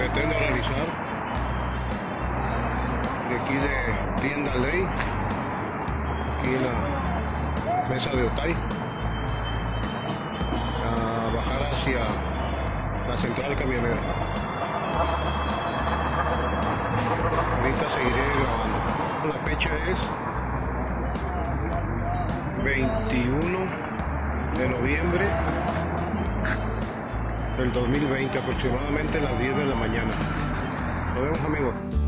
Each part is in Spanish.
pretendo realizar de aquí de Tienda Ley, aquí la mesa de Otay, a bajar hacia la central camionera. Ahorita seguiré grabando. La fecha es 21 de noviembre del 2020, aproximadamente a las 10 de la mañana. Nos vemos amigos.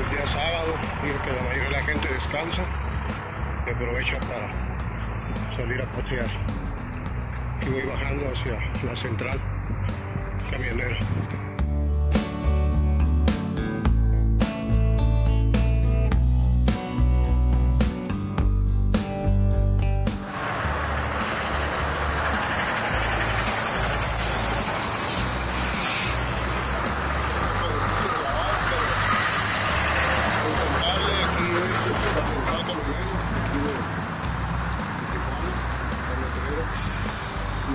Es día sábado, y que la mayoría de la gente descansa y aprovecha para salir a pasear. Y voy bajando hacia la central camionera.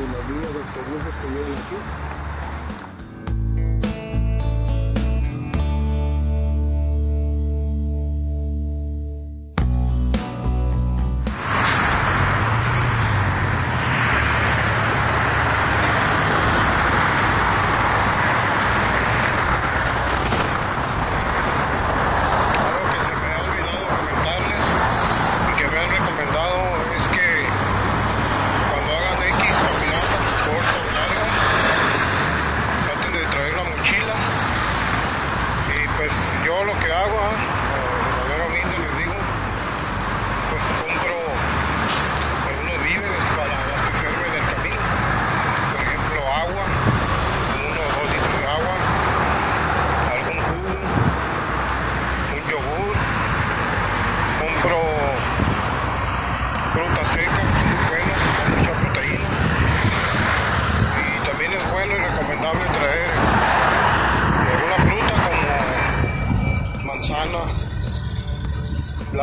En las líneas de autobuses que aquí.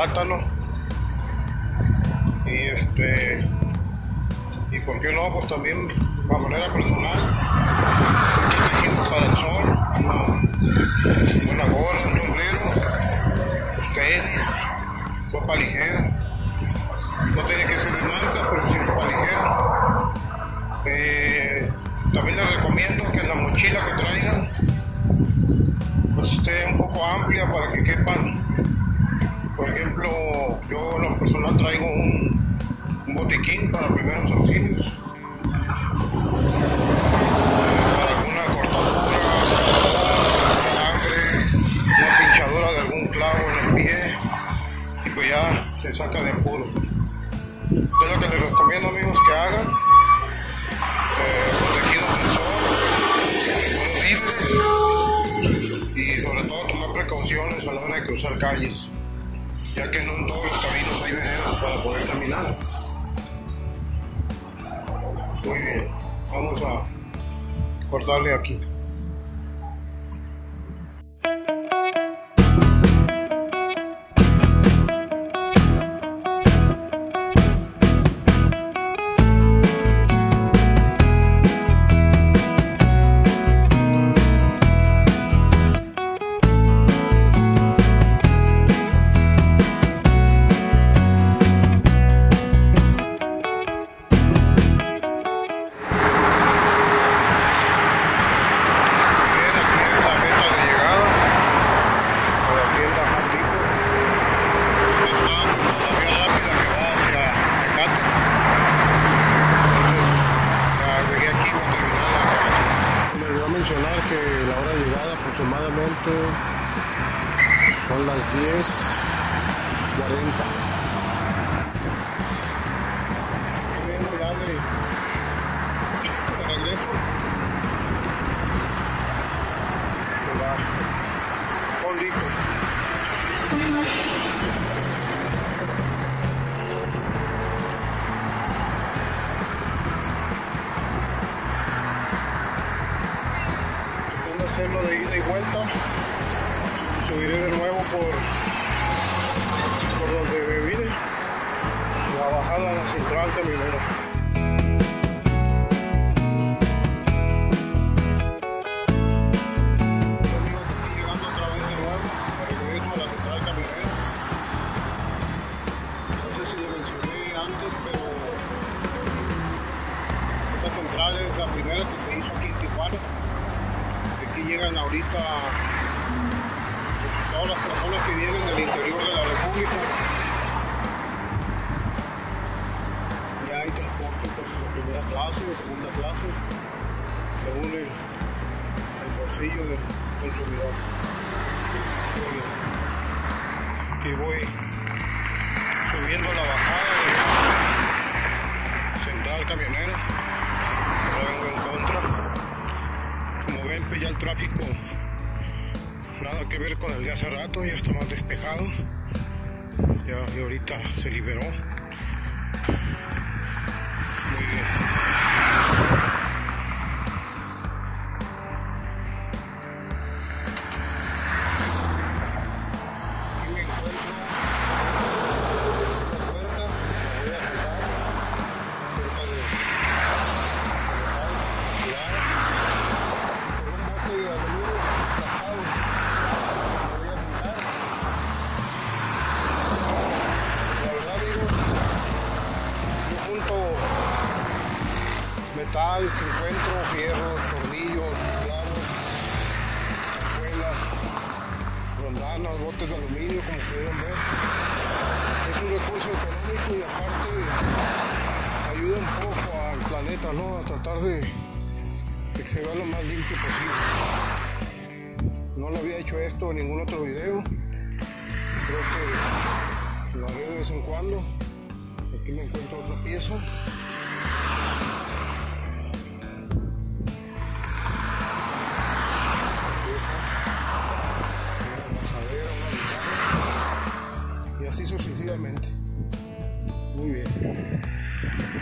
Plátano y este y por qué no pues también de manera personal para el sol una, una un sombrero tenis, ropa ligera. No tiene que ser de marca, pero sí ropa ligera. Eh, también les recomiendo que la mochila que traigan pues esté un poco amplia para que quepan. Por ejemplo, personal traigo un, botiquín para primeros auxilios. Para alguna cortadura, una pinchadura de algún clavo en el pie y pues ya se saca de apuro. Es lo que les recomiendo amigos que hagan. Eh, protegidos del sol, buenos víveres y sobre todo tomar precauciones a la hora de cruzar calles, ya que no en todos los caminos hay veredas para poder caminar. Muy bien, vamos a cortarle aquí. 10. 40. Ahorita todas las personas que vienen del interior de la República. Ya hay transporte pues, de primera clase, de segunda clase, según el, bolsillo del consumidor. Aquí voy subiendo la bajada de central camionera. Ya el tráfico nada que ver con el de hace rato, ya está más despejado. Ya y ahorita se liberó. Botes de aluminio, como pudieron ver. Es un recurso económico y aparte ayuda un poco al planeta, ¿no? A tratar de, que se vea lo más limpio posible. No lo había hecho esto en ningún otro video. Creo que lo haré de vez en cuando. Aquí me encuentro otra. Pieza. Yeah.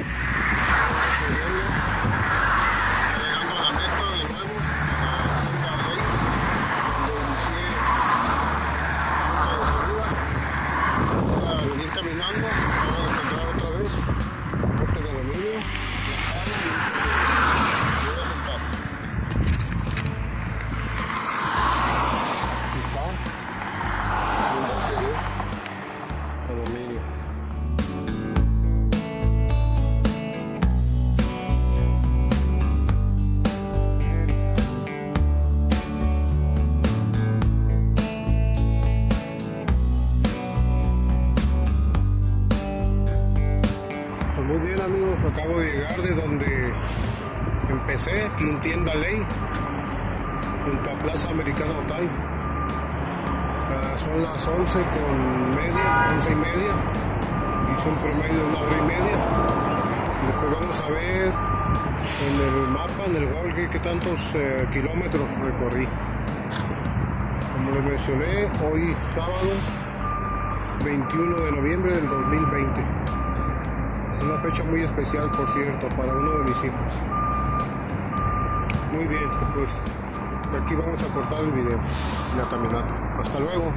Llegar de donde empecé, aquí en Tienda Ley, junto a Plaza Americana Otay. Ah, son las 11 con media, 11 y media, y son promedio de una hora y media. Después vamos a ver en el mapa, en el Google, qué tantos eh, kilómetros recorrí. Como les mencioné, hoy sábado 21 de noviembre del 2020. Una fecha muy especial, por cierto, para uno de mis hijos. Muy bien, pues aquí vamos a cortar el video, la caminata. Hasta luego.